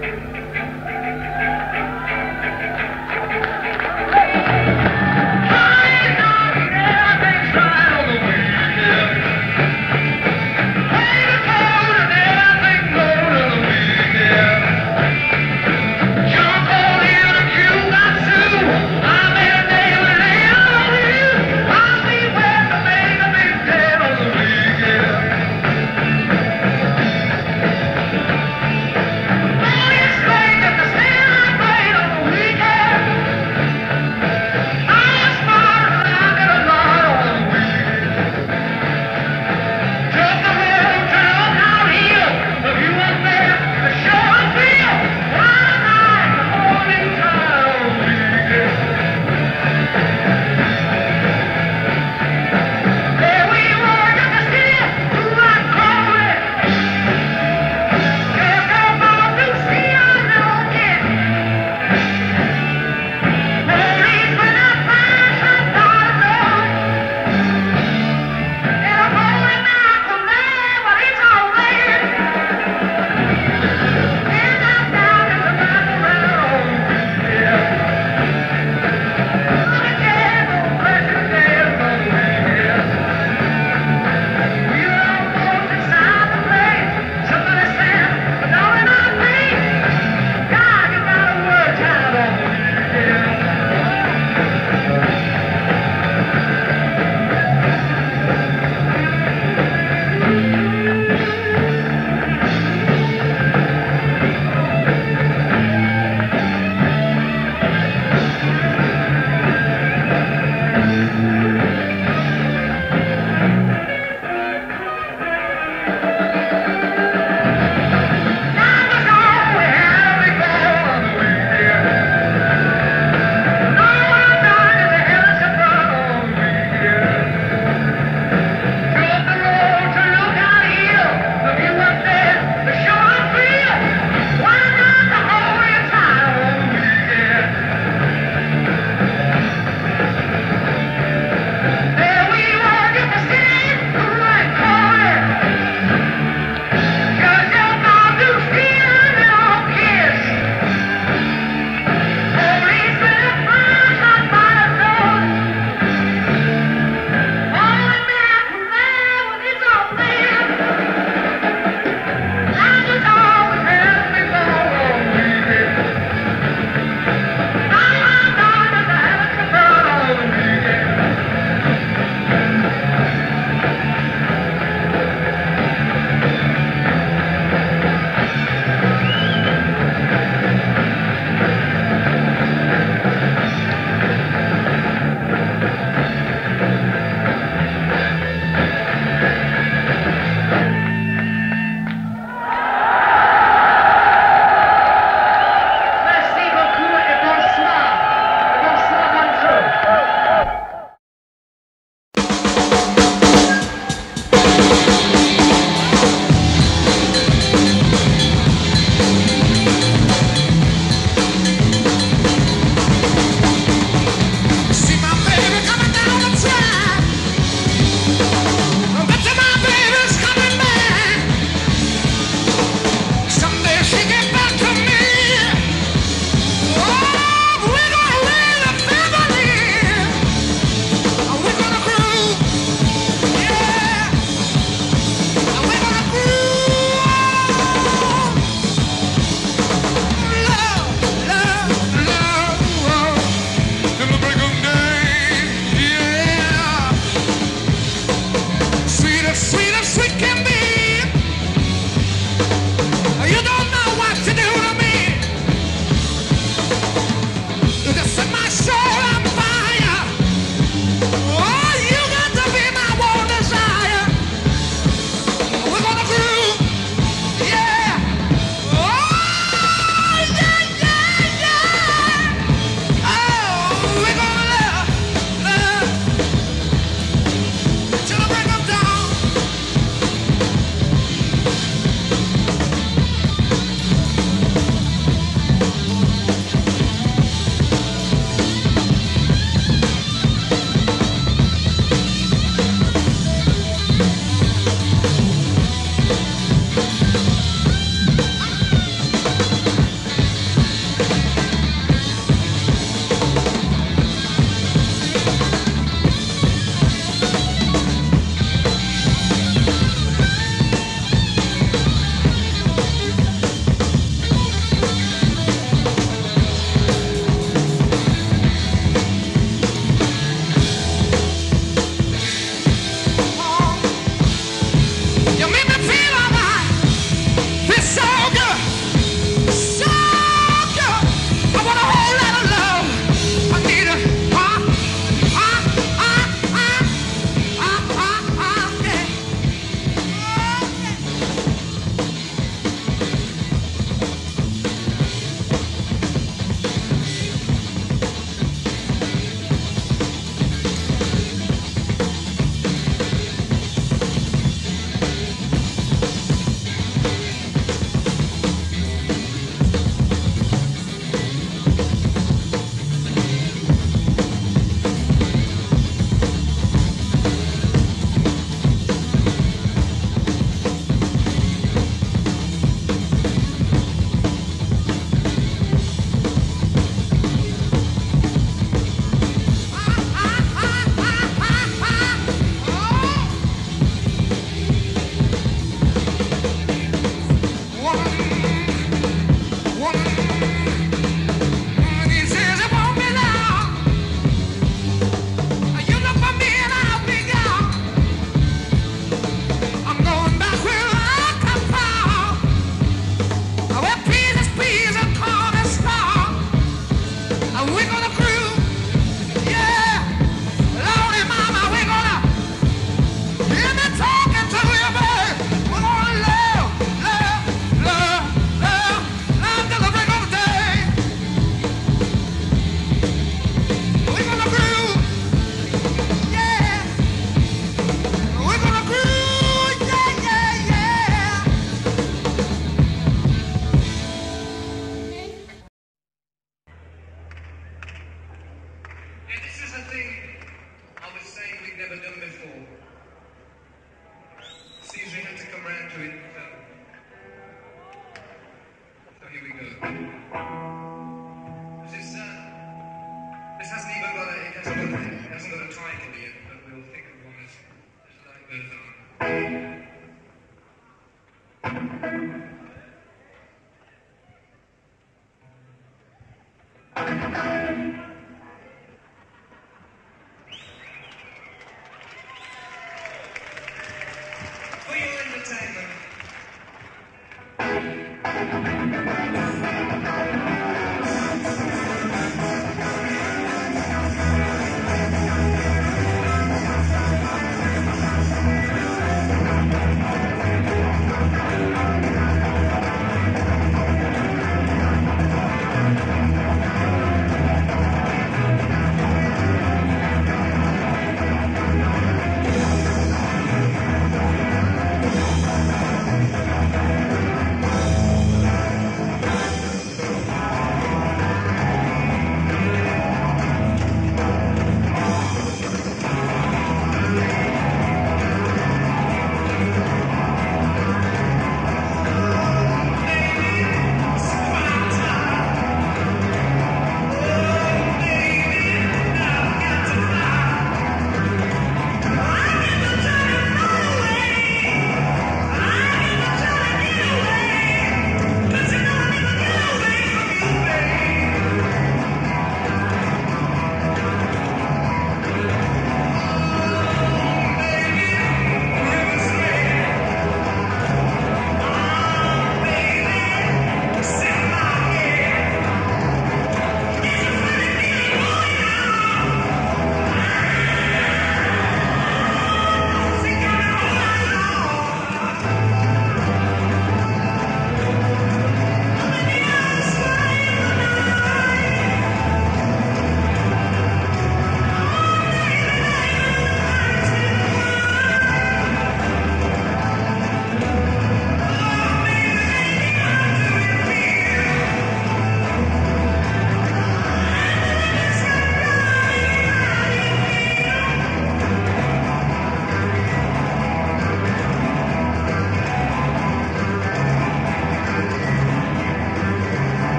Yeah.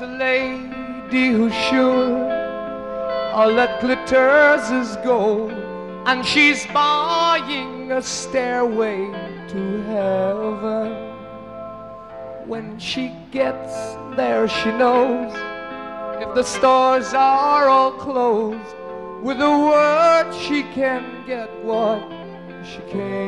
A lady who's sure all that glitters is gold, and she's buying a stairway to heaven. When she gets there, she knows if the stores are all closed, with a word she can get what she came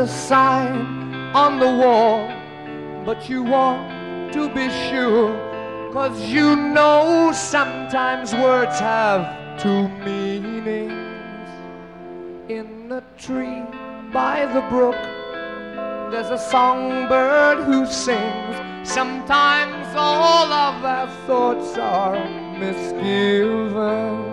a sign on the wall, but you want to be sure, cause you know sometimes words have two meanings. In the tree by the brook, there's a songbird who sings. Sometimes all of our thoughts are misgiven.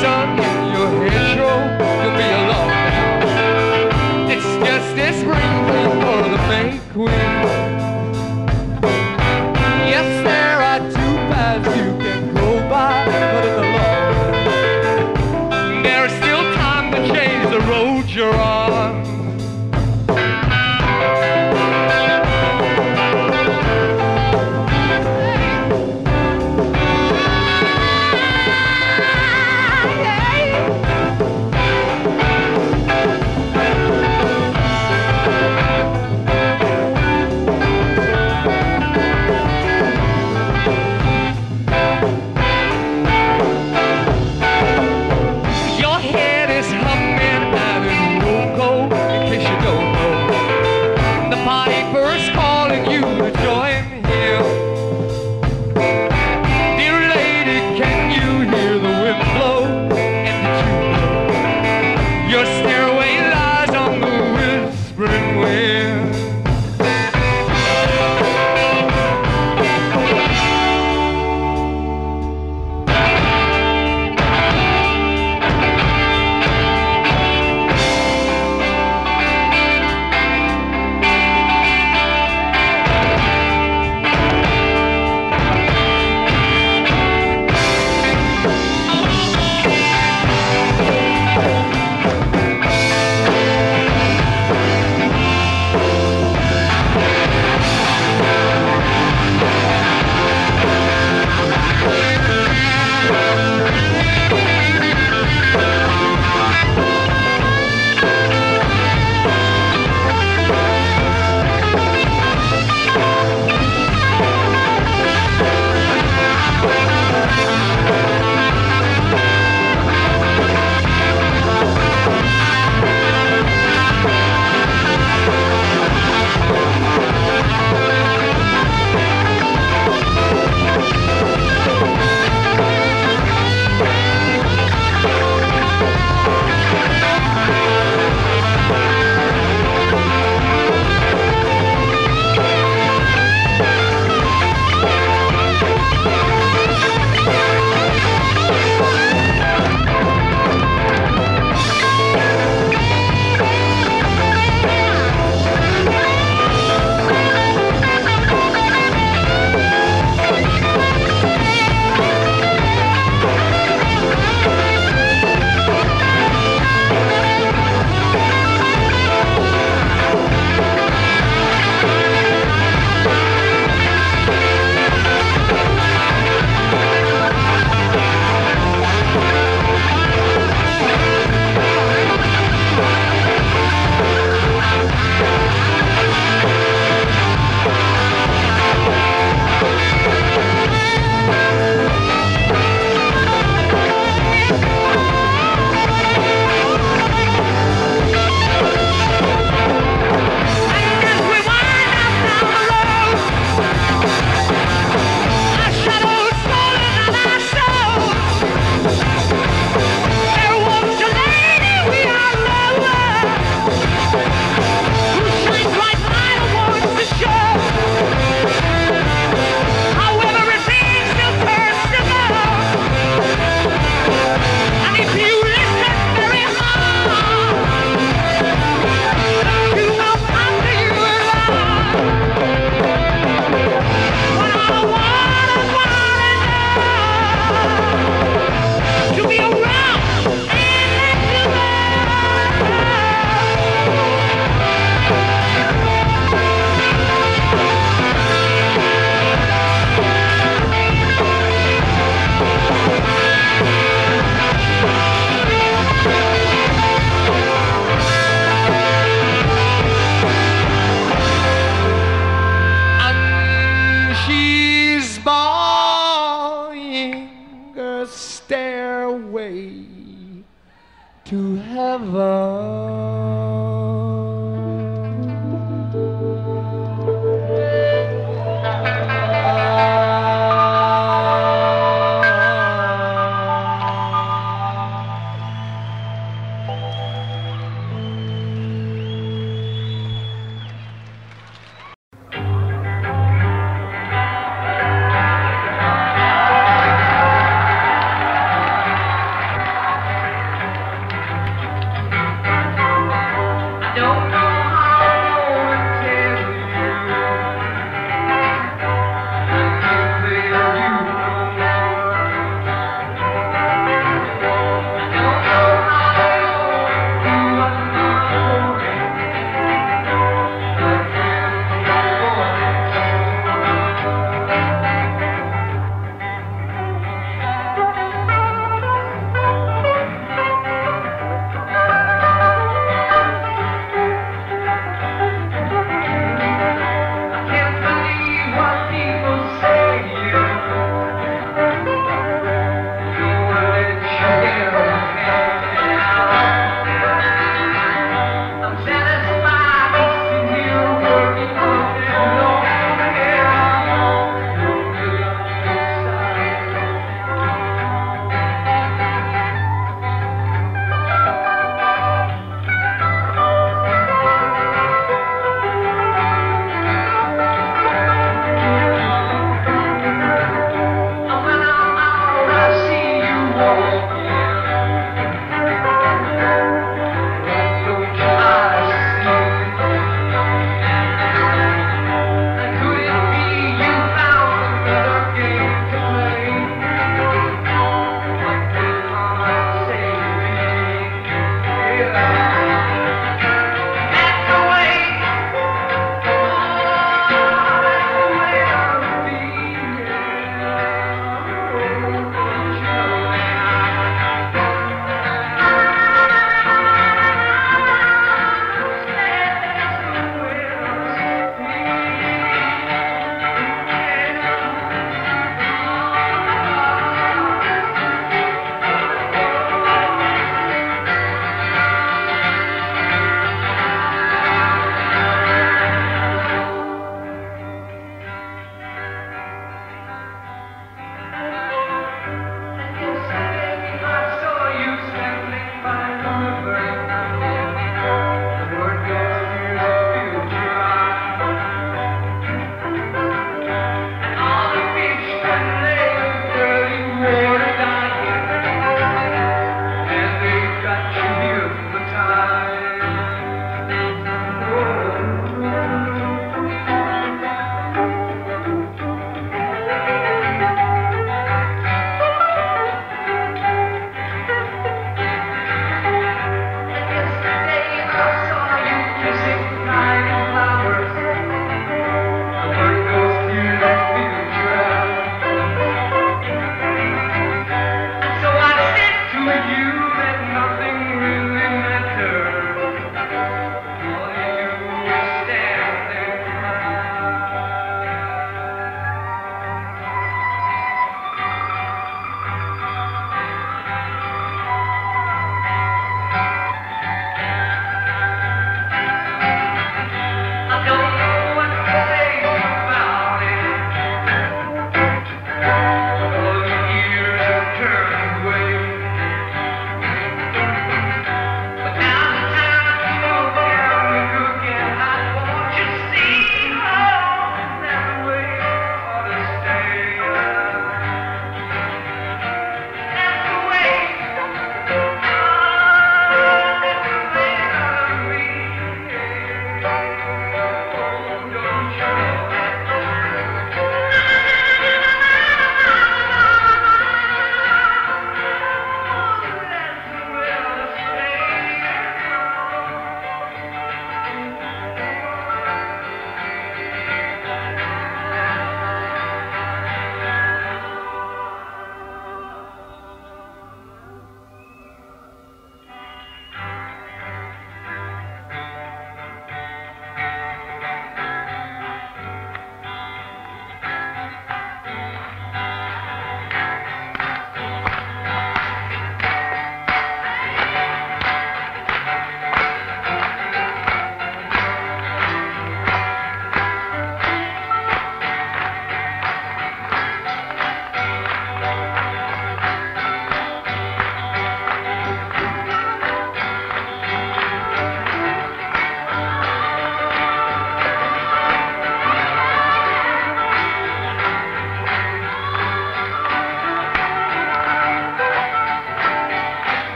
son, your head show, you'll be alone now. It's just this ring for the fake. Queen.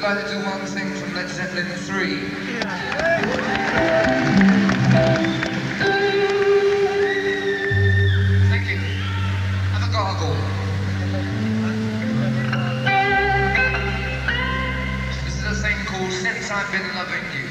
We'd like to do one thing from Led Zeppelin 3. Thank you. This is a called Since I've Been Loving You.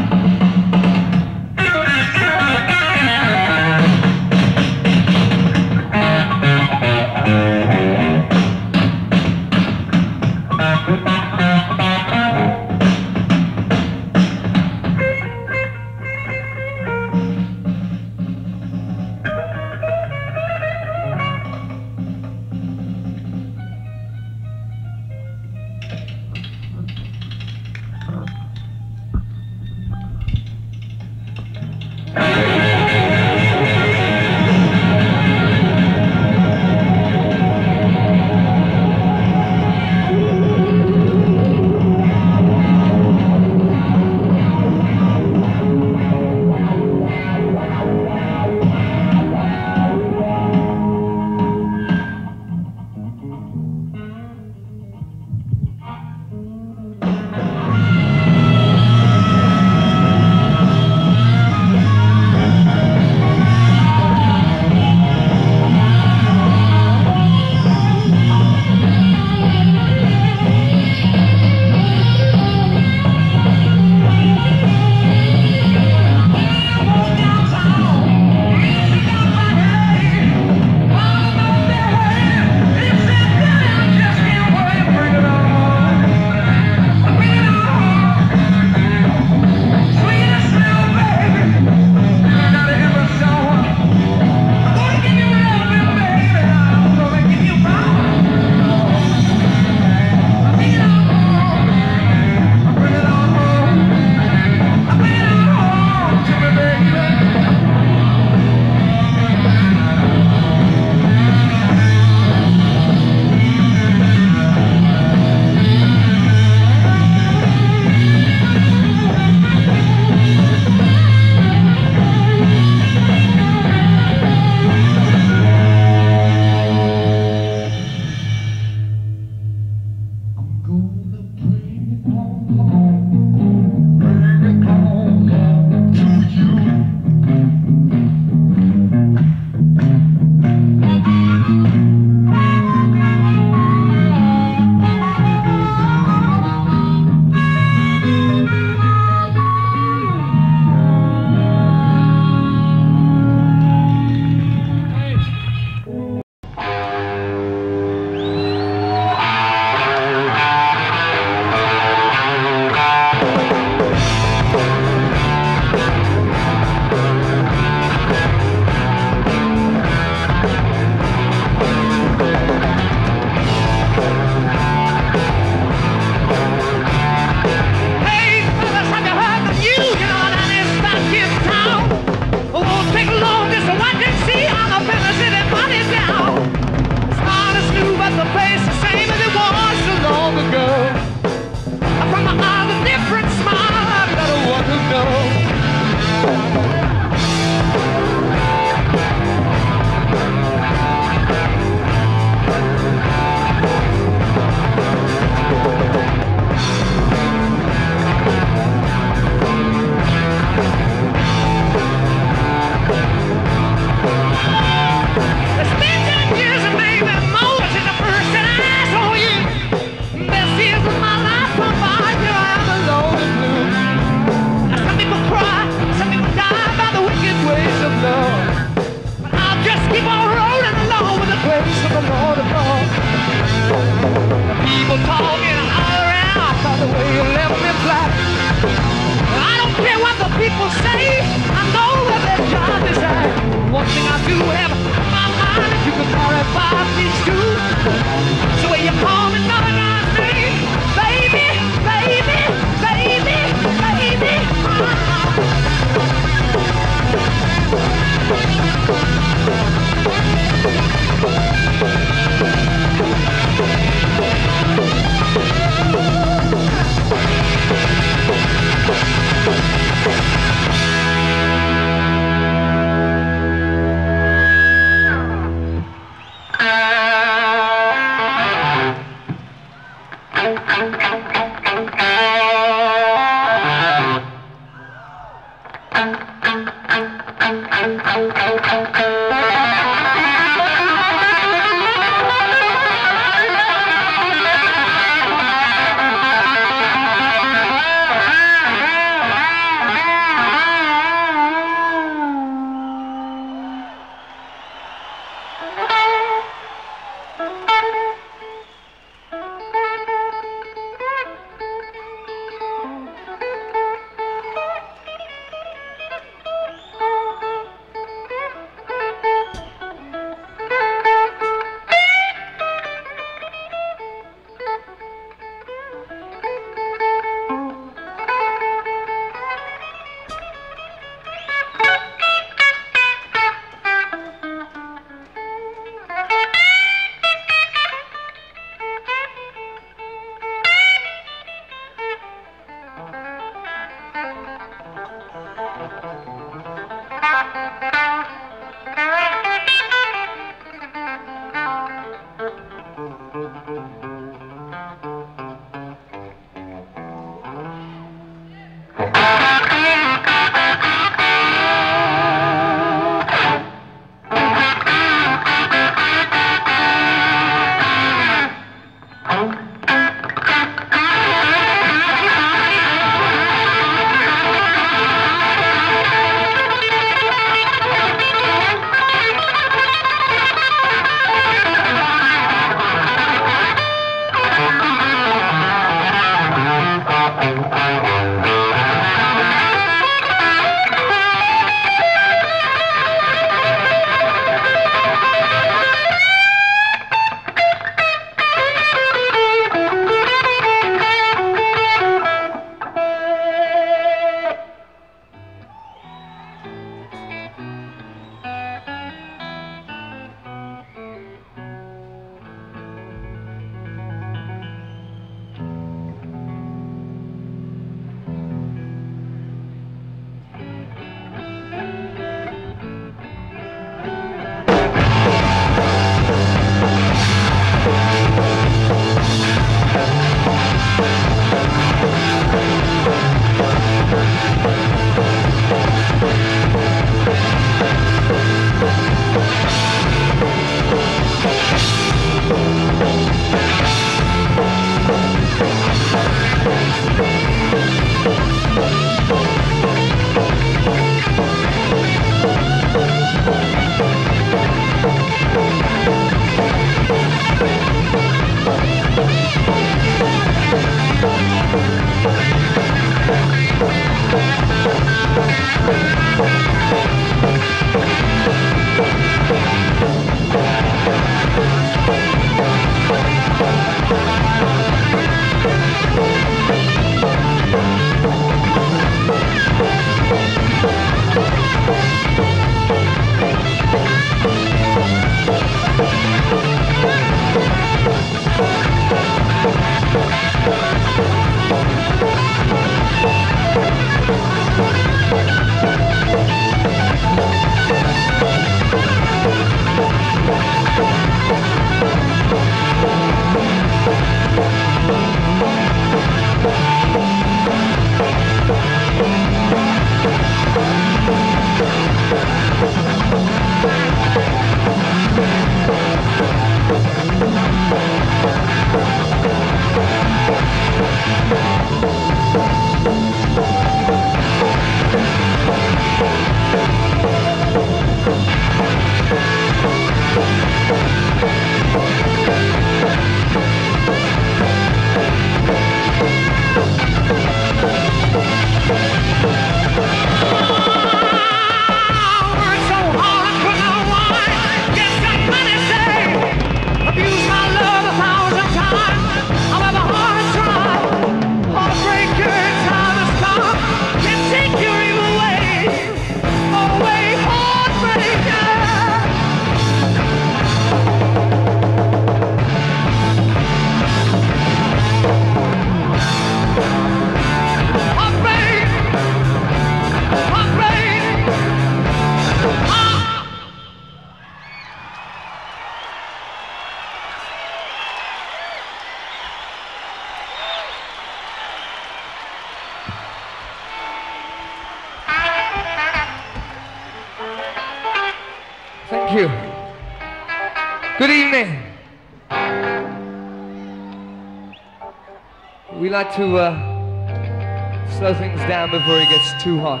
Like to uh, slow things down before it gets too hot.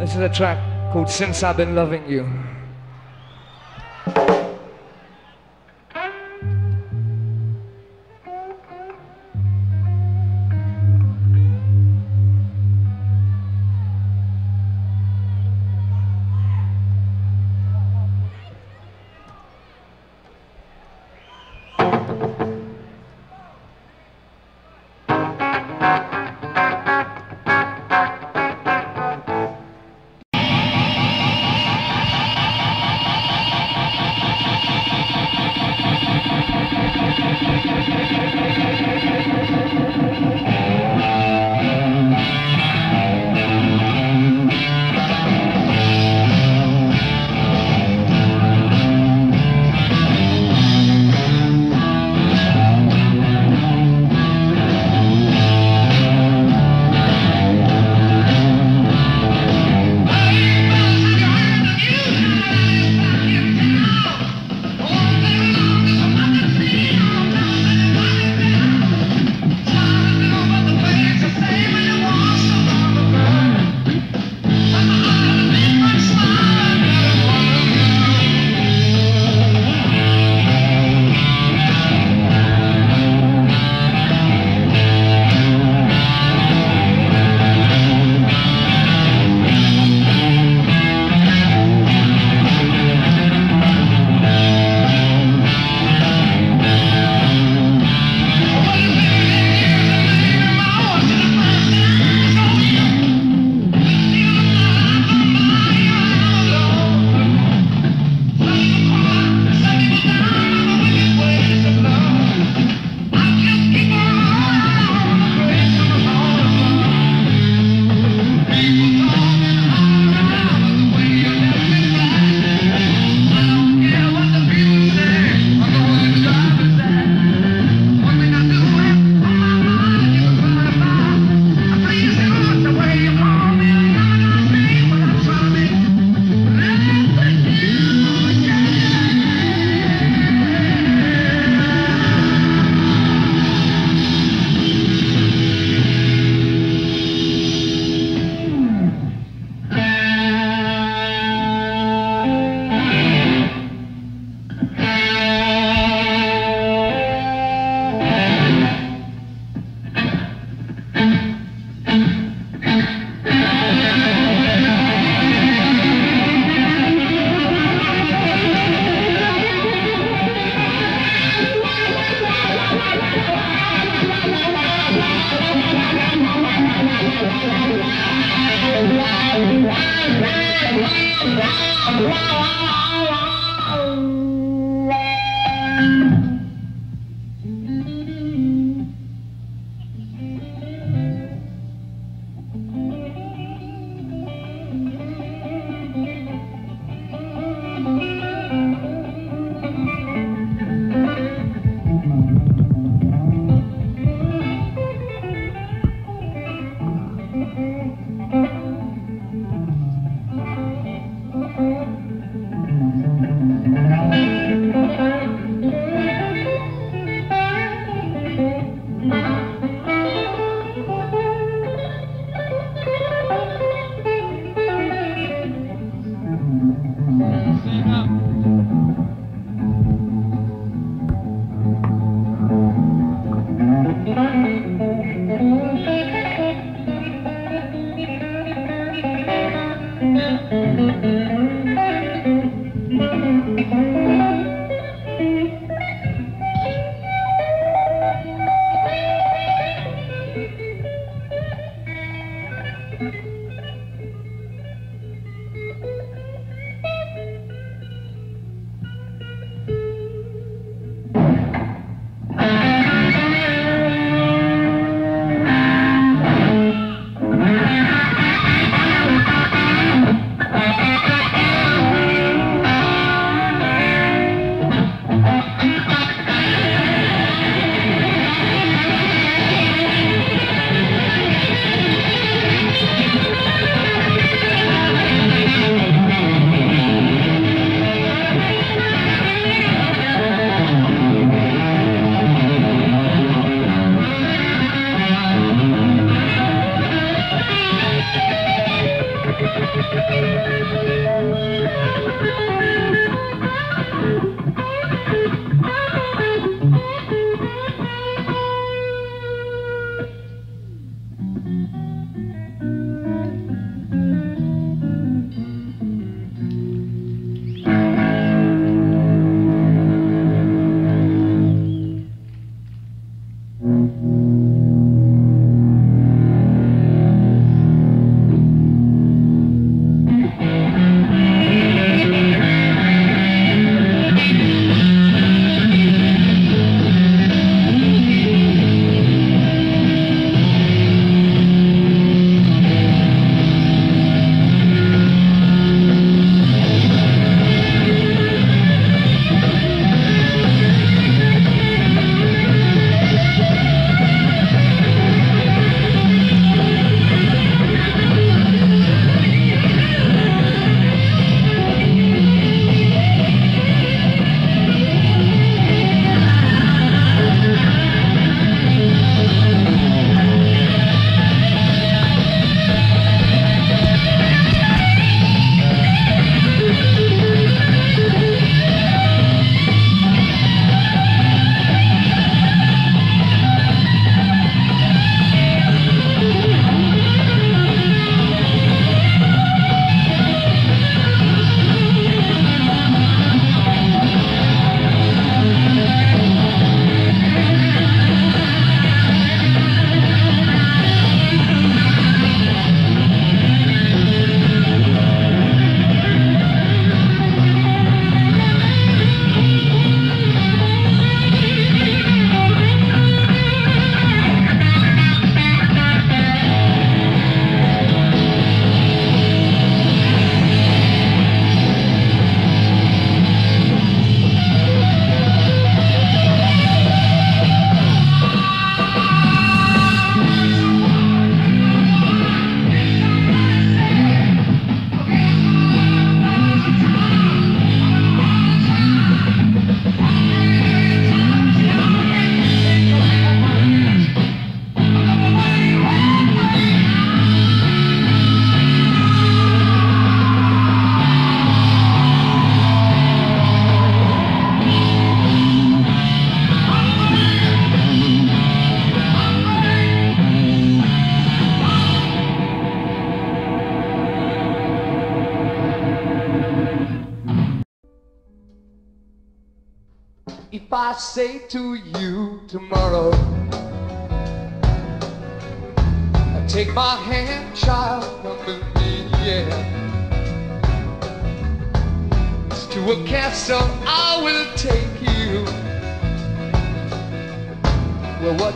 This is a track called Since I've Been Loving You.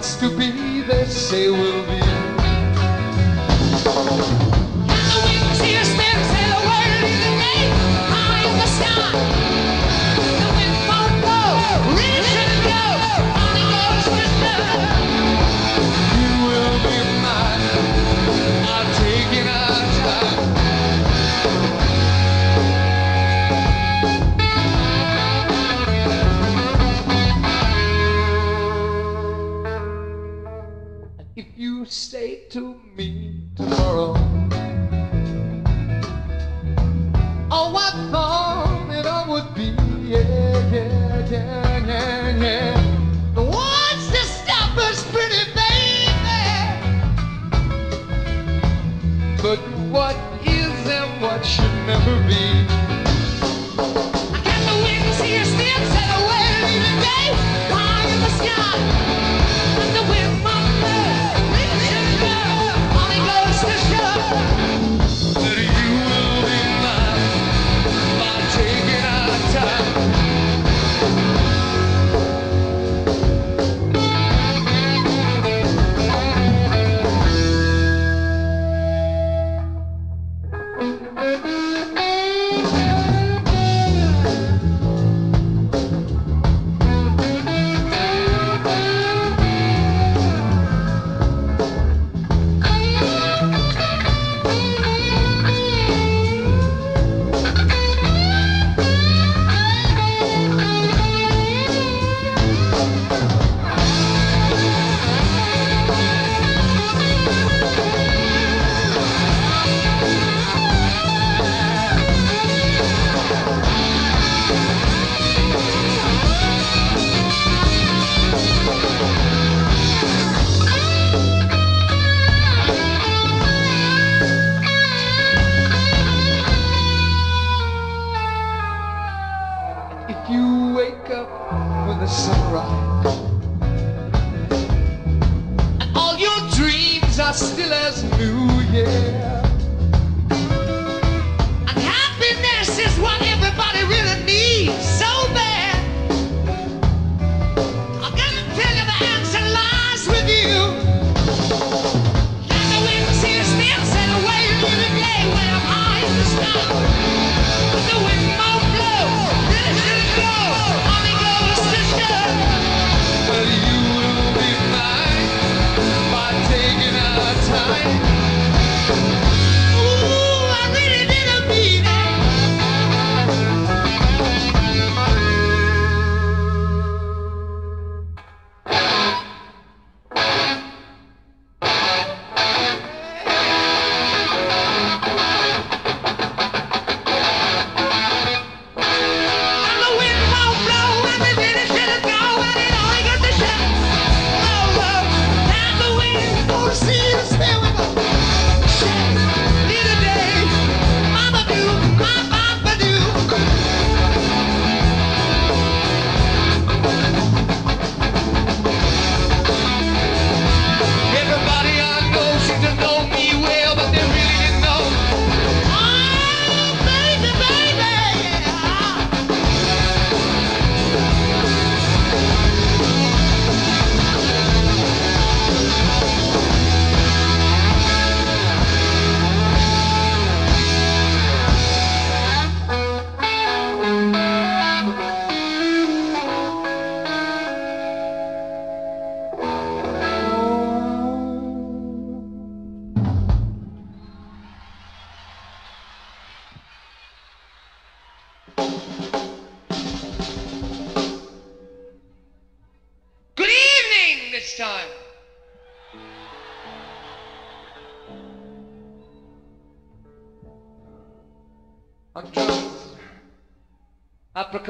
to be, they say will be.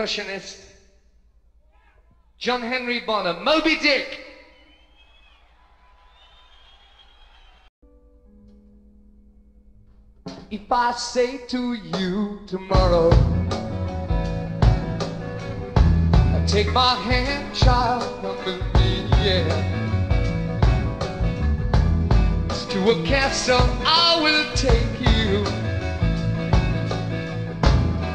percussionist, John Henry Bonham, Moby Dick. If I say to you tomorrow, take my hand, child, come with me, yeah. To a castle I will take you.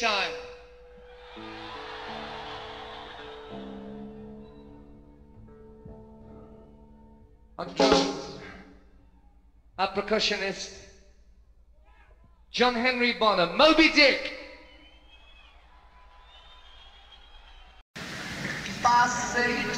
next time. On drums, our percussionist, John Henry Bonham, Moby Dick. Passage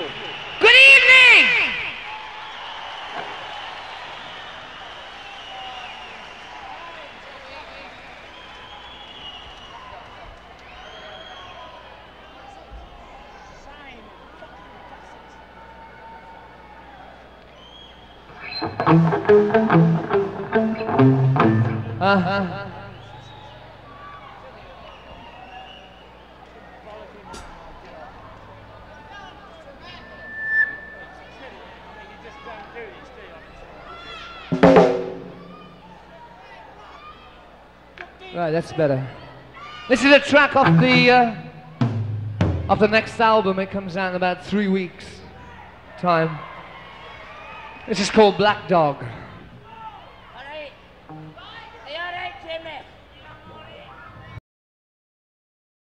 Right, that's better. This is a track off the uh, of the next album. It comes out in about three weeks' time. This is called Black Dog.